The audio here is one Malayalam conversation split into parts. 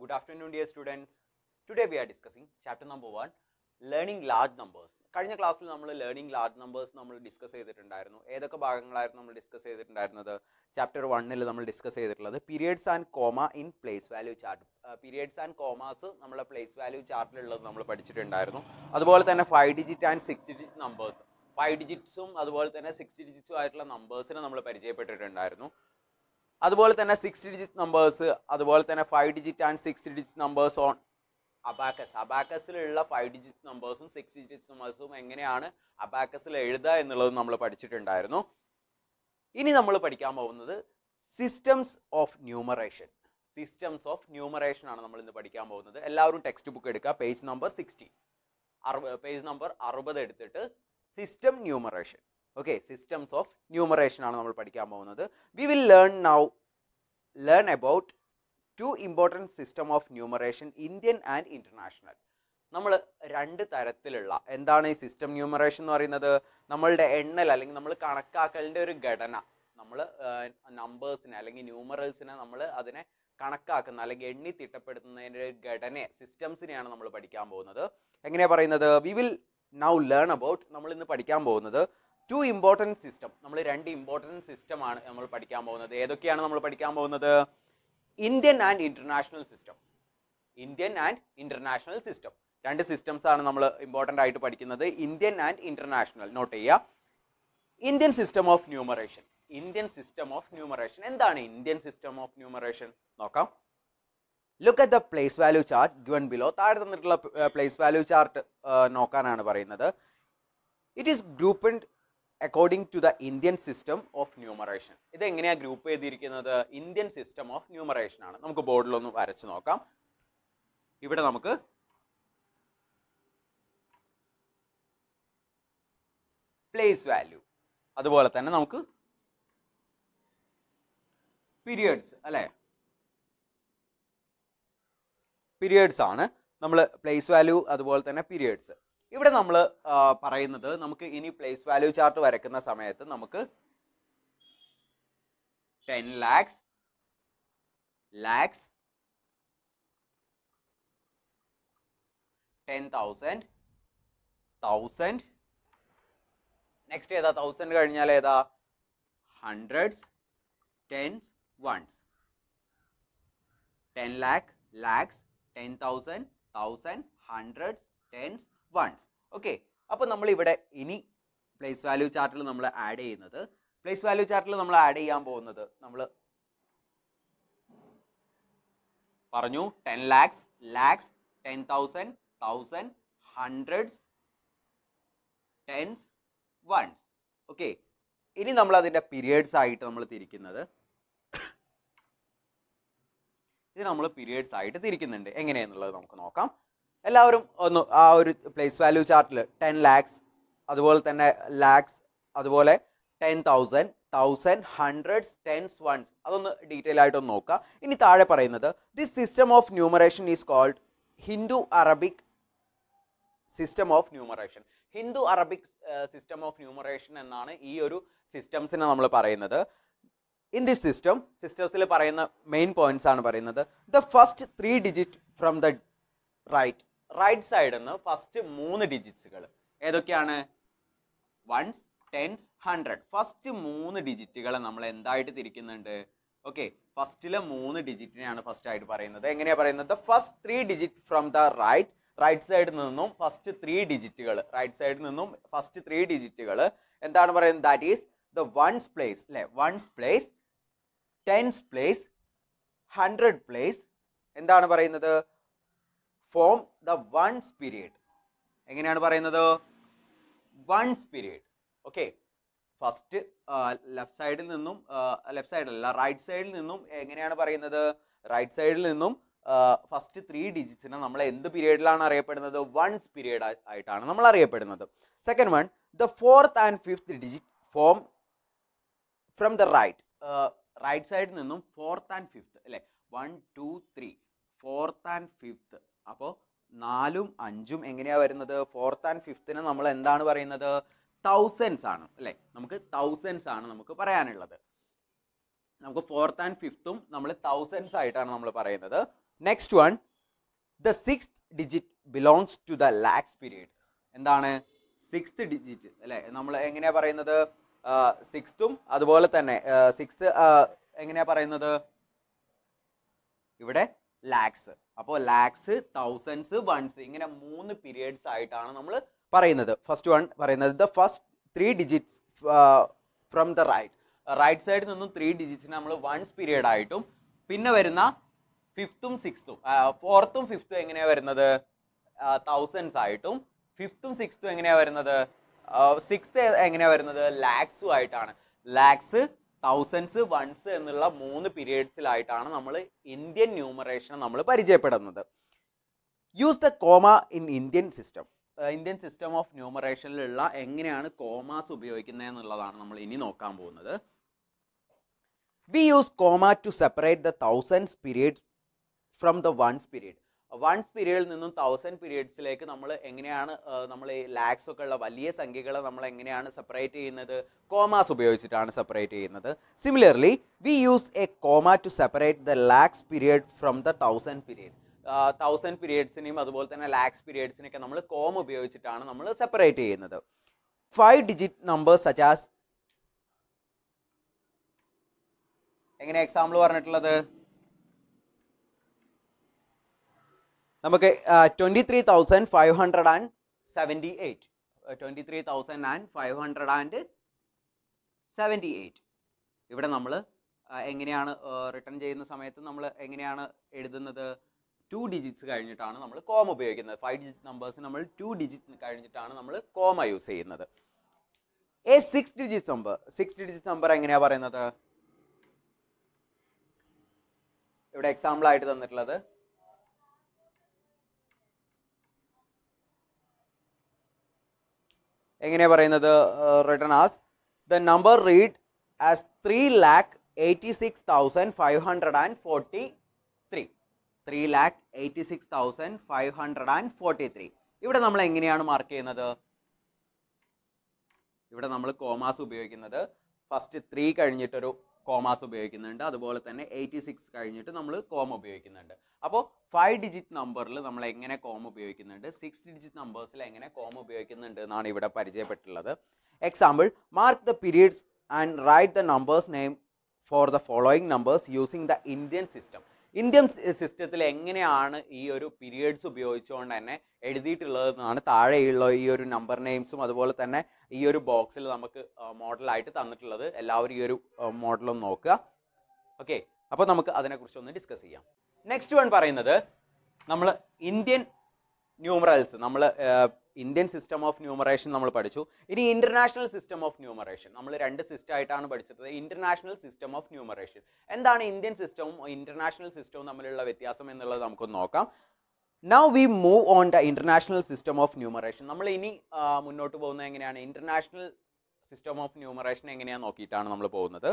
Good afternoon, dear students. Today we are discussing chapter number 1 learning large numbers. കഴിഞ്ഞ ക്ലാസ്സിൽ നമ്മൾ ലേണിംഗ് ലാർജ് നമ്പേഴ്സ് നമ്മൾ ഡിസ്കസ് ചെയ്തിട്ടുണ്ടായിരുന്നു. ഏതൊക്കെ ഭാഗങ്ങളായിരുന്നു നമ്മൾ ഡിസ്കസ് ചെയ്തിട്ടുണ്ടായിരുന്നത്? ചാപ്റ്റർ വണ്ണിൽ നമ്മൾ ഡിസ്കസ് ചെയ്തിട്ടുള്ളത് periods and comma in place value chart periods and commas നമ്മളെ പ്ലേസ് വാല്യൂ ചാർട്ടിലുള്ളത് നമ്മൾ പഠിച്ചിട്ടുണ്ടായിരുന്നു. അതുപോലെ തന്നെ five digit and six digit numbers five ഡിജിറ്റ്സും അതുപോലെ തന്നെ സിക്സ് ഡിജിറ്റ്സും ആയിട്ടുള്ള നമ്പേഴ്സിനെ നമ്മൾ പരിചയപ്പെട്ടിട്ടുണ്ടായിരുന്നു. അതുപോലെ തന്നെ സിക്സ് ഡിജിറ്റ് നമ്പേഴ്സ് അതുപോലെ തന്നെ five digit and six digit numbers on abacus അബാക്കസിലുള്ള five digit നമ്പേഴ്സും സിക്സ് ഡിജിറ്റ് നമ്പേഴ്സും എങ്ങനെയാണ് അബാക്കസിൽ എഴുതുക എന്നുള്ളത് നമ്മൾ പഠിച്ചിട്ടുണ്ടായിരുന്നു. ഇനി നമ്മൾ പഠിക്കാൻ പോകുന്നത് systems of numeration systems of numeration ആണ് നമ്മൾ ഇന്ന് പഠിക്കാൻ പോകുന്നത്. എല്ലാവരും ടെക്സ്റ്റ് ബുക്ക് എടുക്കുക. പേജ് നമ്പർ സിക്സ്റ്റി അറുപത് പേജ് നമ്പർ അറുപത് എടുത്തിട്ട് system numeration okay systems of numeration ആണ് നമ്മൾ പഠിക്കാൻ പോകുന്നത്. We will learn now learn about two important system of numeration Indian and international നമ്മൾ രണ്ട് തരത്തിലുള്ള എന്താണ് ഈ സിസ്റ്റം ന്യൂമറേഷൻ എന്ന് പറയുന്നത്? നമ്മളുടെ എണ്ണൽ അല്ലെങ്കിൽ നമ്മൾ കണക്കാക്കലിന്റെ ഒരു ഘടന നമ്മൾ നമ്പേഴ്സിനെ അല്ലെങ്കിൽ ന്യൂമറൽസിനെ നമ്മൾ അതിനെ കണക്കാക്കുന്ന അല്ലെങ്കിൽ എണ്ണി തിട്ടപ്പെടുത്തുന്നതിന്റെ ഒരു ഘടന സിസ്റ്റംസിനെയാണ് നമ്മൾ പഠിക്കാൻ പോകുന്നത്. എങ്ങനെയാണ് പറയുന്നത്? We will now learn about നമ്മൾ ഇന്ന് പഠിക്കാൻ പോകുന്നത് ടു ഇമ്പോർട്ടന്റ് സിസ്റ്റം നമ്മൾ രണ്ട് ഇമ്പോർട്ടന്റ് സിസ്റ്റം ആണ് നമ്മൾ പഠിക്കാൻ പോകുന്നത്. ഏതൊക്കെയാണ് നമ്മൾ പഠിക്കാൻ പോകുന്നത്? Indian and international system Indian and international system രണ്ട് സിസ്റ്റംസ് ആണ് നമ്മൾ ഇമ്പോർട്ടന്റ് ആയിട്ട് പഠിക്കുന്നത്. ഇന്ത്യൻ ആൻഡ് ഇന്റർനാഷണൽ നോട്ട് ചെയ്യുക. Indian system of numeration Indian system of numeration എന്താണ് ഇന്ത്യൻ സിസ്റ്റം ഓഫ് ന്യൂമറേഷൻ നോക്കാം. Look at the place value chart given below താഴെ തന്നിട്ടുള്ള പ്ലേസ് വാല്യൂ ചാർട്ട് നോക്കാനാണ് പറയുന്നത്. It is grouped according to the Indian system of numeration ഇത് എങ്ങനെയാണ് ഗ്രൂപ്പ് ചെയ്തിരിക്കുന്നത്? ഇന്ത്യൻ സിസ്റ്റം ഓഫ് ന്യൂമറേഷൻ ആണ്. നമുക്ക് ബോർഡിലൊന്ന് വരച്ച് നോക്കാം. ഇവിടെ നമുക്ക് പ്ലേസ് വാല്യൂ അതുപോലെ തന്നെ നമുക്ക് പീരിയഡ്സ് അല്ലേ? പീരിയഡ്സ് ആണ്. നമ്മൾ പ്ലേസ് വാല്യൂ അതുപോലെ തന്നെ പീരിയഡ്സ് ഇവിടെ നമ്മൾ പറയുന്നത് നമുക്ക് ഇനി പ്ലേസ് വാല്യൂ ചാർട്ട് വരയ്ക്കുന്ന സമയത്ത് നമുക്ക് ten lakhs lakhs ten thousand thousand next ഏതാ? തൗസൻഡ് കഴിഞ്ഞാൽ ഏതാ? Hundreds tens ones ten lakh lakhs ten thousand thousand hundreds tens ones okay അപ്പോൾ നമ്മൾ ഇവിടെ ഇനി പ്ലേസ് വാല്യൂ ചാർട്ടിൽ നമ്മൾ ആഡ് ചെയ്യുന്നത്. പ്ലേസ് വാല്യൂ ചാർട്ടിൽ നമ്മൾ ആഡ് ചെയ്യാൻ പോകുന്നത് നമ്മൾ പറഞ്ഞു ten lakhs lakhs ten thousand thousand hundreds tens ones okay ഇനി നമ്മൾ അതിന്റെ പീരിയഡ്സ് ആയിട്ട് നമ്മൾ തിരിക്കുന്നത്. ഇത് നമ്മൾ പീരിയഡ്സ് ആയിട്ട് തിരിക്കുന്നുണ്ട്. എങ്ങനെയെന്നുള്ളത് നമുക്ക് നോക്കാം. എല്ലാവരും ഒന്ന് ആ ഒരു പ്ലേസ് വാല്യൂ ചാർട്ടിൽ ടെൻ ലാക്സ് അതുപോലെ തന്നെ ലാക്സ് അതുപോലെ ten thousand thousand hundreds tens ones അതൊന്ന് ഡീറ്റെയിൽ ആയിട്ടൊന്ന് നോക്കുക ഇനി താഴെ പറയുന്നത് this system of numeration is called Hindu Arabic system of numeration Hindu Arabic system of numeration എന്നാണ് ഈ ഒരു സിസ്റ്റംസിനെ നമ്മൾ പറയുന്നത്. ഇൻ ദിസ് സിസ്റ്റം സിസ്റ്റത്തിൽ പറയുന്ന മെയിൻ പോയിന്റ്സ് ആണ് പറയുന്നത്. The first three digit from the right right സൈഡിൽ നിന്ന് ഫസ്റ്റ് മൂന്ന് ഡിജിറ്റ്സുകൾ ഏതൊക്കെയാണ്? വൺസ് ടെൻസ് ഹൺഡ്രഡ് ഫസ്റ്റ് മൂന്ന് ഡിജിറ്റുകളെ നമ്മൾ എന്തായിട്ട് തിരിക്കുന്നുണ്ട്? ഓക്കെ ഫസ്റ്റിലെ മൂന്ന് ഡിജിറ്റിനെയാണ് ഫസ്റ്റ് ആയിട്ട് പറയുന്നത്. എങ്ങനെയാണ് പറയുന്നത്? First three digit from the right right സൈഡിൽ നിന്നും ഫസ്റ്റ് ത്രീ ഡിജിറ്റുകൾ റൈറ്റ് സൈഡിൽ നിന്നും ഫസ്റ്റ് ത്രീ ഡിജിറ്റുകൾ എന്താണ് പറയുന്നത്? That is the ones place അല്ലെ ones place tens place hundred place എന്താണ് പറയുന്നത്? ഫോം ദ വൺസ് പീരിയഡ് എങ്ങനെയാണ് പറയുന്നത്? Ones period okay first left സൈഡിൽ നിന്നും ലെഫ്റ്റ് സൈഡല്ല റൈറ്റ് സൈഡിൽ നിന്നും എങ്ങനെയാണ് പറയുന്നത്? റൈറ്റ് സൈഡിൽ നിന്നും ഫസ്റ്റ് ത്രീ ഡിജിറ്റ്സിനെ നമ്മൾ എന്ത് പീരീഡിലാണ് അറിയപ്പെടുന്നത്? വൺസ് പീരീഡ് ആയിട്ടാണ് നമ്മൾ അറിയപ്പെടുന്നത്. Second one the fourth and fifth digit form from the right right സൈഡിൽ നിന്നും ഫോർത്ത് ആൻഡ് ഫിഫ്ത്ത് അല്ലേ? One two three fourth and fifth അപ്പോൾ നാലും അഞ്ചും എങ്ങനെയാണ് വരുന്നത്? ഫോർത്ത് ആൻഡ് ഫിഫ്ത്തിന് നമ്മൾ എന്താണ് പറയുന്നത്? തൗസൻഡ്സ് ആണ് അല്ലേ? നമുക്ക് തൗസൻഡ്സ് ആണ് നമുക്ക് പറയാനുള്ളത്. നമുക്ക് ഫോർത്ത് ആൻഡ് ഫിഫ്ത്തും നമ്മൾ തൗസൻഡ്സ് ആയിട്ടാണ് നമ്മൾ പറയുന്നത്. Next one the six digit belongs to the lakhs period എന്താണ്? സിക്സ്ത് ഡിജിറ്റ് അല്ലേ? നമ്മൾ എങ്ങനെയാ പറയുന്നത്? സിക്സ്തും അതുപോലെ തന്നെ സിക്സ്ത് എങ്ങനെയാ പറയുന്നത്? ഇവിടെ ലാക്സ് അപ്പോൾ ലാക്സ് തൗസൻഡ്സ് വൺസ് ഇങ്ങനെ മൂന്ന് പീരിയഡ്സ് ആയിട്ടാണ് നമ്മൾ പറയുന്നത്. ഫസ്റ്റ് വൺ പറയുന്നത് the first three digits from the right right സൈഡിൽ നിന്നും ത്രീ ഡിജിറ്റ്സിന് നമ്മൾ വൺസ് പീരിയഡ് ആയിട്ടും പിന്നെ വരുന്ന ഫിഫ്ത്തും സിക്സ്ത്തും ഫോർത്തും ഫിഫ്ത്തും എങ്ങനെയാണ് വരുന്നത്? തൗസൻഡ്സ് ആയിട്ടും ഫിഫ്ത്തും സിക്സ്ത്തും എങ്ങനെയാണ് വരുന്നത്? സിക്സ് എങ്ങനെയാണ് വരുന്നത്? ലാക്സും ആയിട്ടാണ്. ലാക്സ് തൗസൻഡ്സ് വൺസ് എന്നുള്ള മൂന്ന് പീരിയഡ്സിലായിട്ടാണ് നമ്മൾ ഇന്ത്യൻ ന്യൂമറേഷൻ നമ്മൾ പരിചയപ്പെടുന്നത്. Use the comma in Indian system Indian system of ന്യൂമറേഷനിലുള്ള എങ്ങനെയാണ് കോമാസ് ഉപയോഗിക്കുന്നത് എന്നുള്ളതാണ് നമ്മൾ ഇനി നോക്കാൻ പോകുന്നത്. We use comma to separate the thousands periods from the ones period ones പീരീഡിൽ നിന്നും തൗസൻഡ് പീരീഡ്സിലേക്ക് നമ്മൾ എങ്ങനെയാണ് നമ്മൾ ഈ ലാക്സ് ഒക്കെ ഉള്ള വലിയ സംഖ്യകളെ നമ്മൾ എങ്ങനെയാണ് സെപ്പറേറ്റ് ചെയ്യുന്നത്? കോമാസ് ഉപയോഗിച്ചിട്ടാണ് സെപ്പറേറ്റ് ചെയ്യുന്നത്. Similarly we use a comma to separate the lakhs period from the thousand period thousand പീരിയഡ്സിനെയും അതുപോലെ തന്നെ ലാക്സ് പീരിയഡ്സിനെയൊക്കെ നമ്മൾ കോമ ഉപയോഗിച്ചിട്ടാണ് നമ്മൾ സെപ്പറേറ്റ് ചെയ്യുന്നത്. ഫൈവ് ഡിജിറ്റ് നമ്പേഴ്സ് സജാസ് എങ്ങനെ എക്സാമ്പിൾ പറഞ്ഞിട്ടുള്ളത്? നമുക്ക് twenty three thousand five hundred and seventy eight twenty three thousand and five hundred and seventy eight ഇവിടെ നമ്മൾ എങ്ങനെയാണ് റിട്ടേൺ ചെയ്യുന്ന സമയത്ത് നമ്മൾ എങ്ങനെയാണ് എഴുതുന്നത്? ടു ഡിജിറ്റ്സ് കഴിഞ്ഞിട്ടാണ് നമ്മൾ കോമ ഉപയോഗിക്കുന്നത്. ഫൈവ് ഡിജിറ്റ് നമ്പേഴ്സ് നമ്മൾ ടു ഡിജിറ്റ് കഴിഞ്ഞിട്ടാണ് നമ്മൾ കോമ യൂസ് ചെയ്യുന്നത്. A six digit number six digit number എങ്ങനെയാ പറയുന്നത്? ഇവിടെ എക്സാമ്പിൾ ആയിട്ട് തന്നിട്ടുള്ളത്. എങ്ങനെയാ പറയുന്നത്? Written as the number read as three lakh eighty six thousand five hundred and forty three. Three lakh eighty six thousand five hundred and forty three. ഇവിടെ നമ്മൾ എങ്ങനെയാണ് മാർക്ക് ചെയ്യുന്നത്? ഇവിടെ നമ്മൾ കോമാസ് ഉപയോഗിക്കുന്നത്. ഫസ്റ്റ് ത്രീ കഴിഞ്ഞിട്ടൊരു കോമാസ് ഉപയോഗിക്കുന്നുണ്ട്. അതുപോലെ തന്നെ എയ്റ്റി സിക്സ് കഴിഞ്ഞിട്ട് നമ്മൾ കോമ ഉപയോഗിക്കുന്നുണ്ട്. അപ്പോൾ ഫൈവ് ഡിജിറ്റ് നമ്പറിൽ നമ്മൾ എങ്ങനെ കോമ ഉപയോഗിക്കുന്നുണ്ട്? സിക്സ് ഡിജിറ്റ് നമ്പേഴ്സിൽ എങ്ങനെ കോമ ഉപയോഗിക്കുന്നുണ്ട് എന്നാണ് ഇവിടെ പരിചയപ്പെട്ടുള്ളത് example mark the periods and write the numbers name for the following numbers using the Indian system Indian സിസ്റ്റത്തിൽ എങ്ങനെയാണ് ഈ ഒരു പീരിയഡ്സ് ഉപയോഗിച്ചുകൊണ്ട് തന്നെ എഴുതിയിട്ടുള്ളതെന്നാണ് താഴെയുള്ള ഈ ഒരു നമ്പർ നെയിംസും അതുപോലെ തന്നെ ഈ ഒരു ബോക്സിൽ നമുക്ക് മോഡലായിട്ട് തന്നിട്ടുള്ളത്. എല്ലാവരും ഈ ഒരു മോഡലും നോക്കുക. ഓക്കെ അപ്പോൾ നമുക്ക് അതിനെക്കുറിച്ച് ഒന്ന് ഡിസ്കസ് ചെയ്യാം. നെക്സ്റ്റ് വൺ പറയുന്നത് നമ്മൾ ഇന്ത്യൻ ന്യൂമറൽസ് നമ്മൾ ഇന്ത്യൻ സിസ്റ്റം ഓഫ് ന്യൂമറേഷൻ നമ്മൾ പഠിച്ചു. ഇനി ഇന്റർനാഷണൽ സിസ്റ്റം ഓഫ് ന്യൂമറേഷൻ നമ്മൾ രണ്ട് സിസ്റ്റം ആയിട്ടാണ് പഠിച്ചത്. ഇന്റർനാഷണൽ സിസ്റ്റം ഓഫ് ന്യൂമറേഷൻ എന്താണ് ഇന്ത്യൻ സിസ്റ്റവും ഇന്റർനാഷണൽ സിസ്റ്റവും തമ്മിലുള്ള വ്യത്യാസം എന്നുള്ളത് നമുക്കൊന്ന് നോക്കാം. Now we move on the international system of numeration നമ്മൾ ഇനി മുന്നോട്ട് പോകുന്നത് എങ്ങനെയാണ്? ഇന്റർനാഷണൽ സിസ്റ്റം ഓഫ് ന്യൂമറേഷൻ എങ്ങനെയാണ് നോക്കിയിട്ടാണ് നമ്മൾ പോകുന്നത്.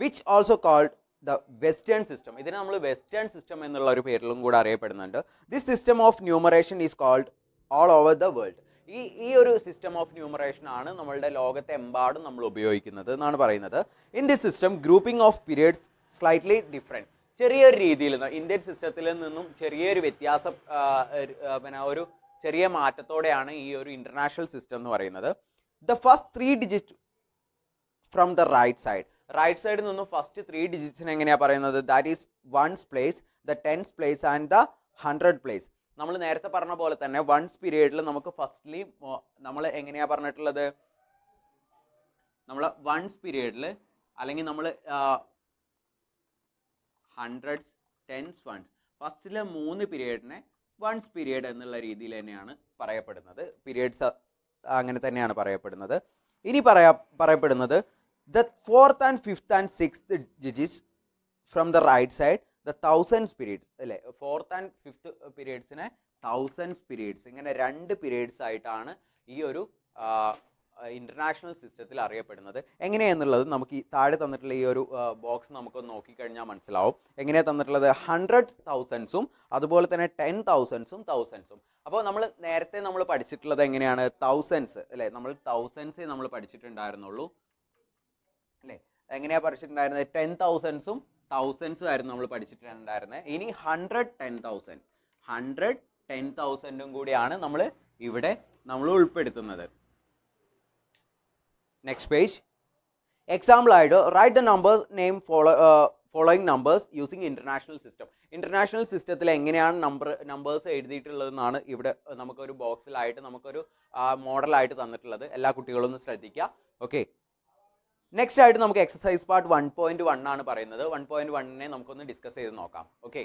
Which also called the western system ഇതിനെ നമ്മൾ വെസ്റ്റേൺ സിസ്റ്റം എന്നുള്ള ഒരു പേരിലും കൂടെ അറിയപ്പെടുന്നുണ്ട്. This system of numeration is called all over the world ഈ ഈ ഒരു സിസ്റ്റം ഓഫ് ന്യൂമറേഷൻ ആണ് നമ്മളുടെ ലോകത്തെ എമ്പാടും നമ്മൾ ഉപയോഗിക്കുന്നത് എന്നാണ് പറയുന്നത്. In this system grouping of periods slightly different ചെറിയൊരു രീതിയിൽ നിന്ന് ഇന്ത്യൻ സിസ്റ്റത്തിൽ നിന്നും ചെറിയൊരു വ്യത്യാസം പിന്നെ ഒരു ചെറിയ മാറ്റത്തോടെയാണ് ഈ ഒരു ഇന്റർനാഷണൽ സിസ്റ്റം എന്ന് പറയുന്നത്. The first three digit from the right side right സൈഡിൽ നിന്നും ഫസ്റ്റ് ത്രീ ഡിജിറ്റ്സിന് എങ്ങനെയാണ് പറയുന്നത്? That is ones place the tens place and the hundred place നമ്മൾ നേരത്തെ പറഞ്ഞ പോലെ തന്നെ വൺസ് പീരീഡിൽ നമുക്ക് ഫസ്റ്റ്ലി നമ്മൾ എങ്ങനെയാ പറഞ്ഞിട്ടുള്ളത്? നമ്മൾ വൺസ് പീരീഡിൽ അല്ലെങ്കിൽ നമ്മൾ ഹൺഡ്രഡ്സ് ടെൻസ് വൺസ് ഫസ്റ്റിലെ മൂന്ന് പീരീഡിനെ വൺസ് പീരീഡ് എന്നുള്ള രീതിയിൽ തന്നെയാണ് പറയപ്പെടുന്നത്. പീരീഡ്സ് അങ്ങനെ തന്നെയാണ് പറയപ്പെടുന്നത്. ഇനി പറയാ പറയപ്പെടുന്നത് the fourth and fifth and sixth digits from the right side thousands periods അല്ലേ? ഫോർത്ത് ആൻഡ് ഫിഫ്ത്ത് പീരീഡ്സിനെ തൗസൻഡ്സ് പീരീഡ്സ് ഇങ്ങനെ രണ്ട് പീരീഡ്സ് ആയിട്ടാണ് ഈ ഒരു ഇന്റർനാഷണൽ സിസ്റ്റത്തിൽ അറിയപ്പെടുന്നത്. എങ്ങനെയാന്നുള്ളത് നമുക്ക് ഈ താഴെ തന്നിട്ടുള്ള ഈ ഒരു ബോക്സ് നമുക്കൊന്ന് നോക്കിക്കഴിഞ്ഞാൽ മനസ്സിലാവും. എങ്ങനെയാണ് തന്നിട്ടുള്ളത്? ഹൺഡ്രഡ് തൗസൻഡ്സും അതുപോലെ തന്നെ ടെൻ തൗസൻഡ്സും തൗസൻഡ്സും അപ്പോൾ നമ്മൾ നേരത്തെ നമ്മൾ പഠിച്ചിട്ടുള്ളത് എങ്ങനെയാണ്? തൗസൻഡ്സ് അല്ലേ? നമ്മൾ തൗസൻഡ്സേ നമ്മൾ പഠിച്ചിട്ടുണ്ടായിരുന്നുള്ളൂ. അല്ലേ? എങ്ങനെയാ പഠിച്ചിട്ടുണ്ടായിരുന്നത്? ടെൻ തൗസൻഡ്സും തൗസൻഡ്സും ആയിരുന്നു നമ്മൾ പഠിച്ചിട്ടുണ്ടായിരുന്നത് ഇനി hundred ten thousand hundred ten തൗസൻഡും കൂടിയാണ് നമ്മൾ ഇവിടെ നമ്മൾ ഉൾപ്പെടുത്തുന്നത്. നെക്സ്റ്റ് പേജ് എക്സാമ്പിൾ ആയിട്ട് write the numbers name follow following numbers using international system international സിസ്റ്റത്തിൽ എങ്ങനെയാണ് നമ്പർ നമ്പേഴ്സ് എഴുതിയിട്ടുള്ളതെന്നാണ് ഇവിടെ നമുക്കൊരു ബോക്സിലായിട്ട് നമുക്കൊരു മോഡലായിട്ട് തന്നിട്ടുള്ളത്. എല്ലാ കുട്ടികളും ഒന്ന് ശ്രദ്ധിക്കുക ഓക്കെ നെക്സ്റ്റ് ആയിട്ട് നമുക്ക് exercise part one point one ആണ് പറയുന്നത്. വൺ പോയിന്റ് വണ്ണിനെ നമുക്കൊന്ന് ഡിസ്കസ് ചെയ്ത് നോക്കാം. ഓക്കെ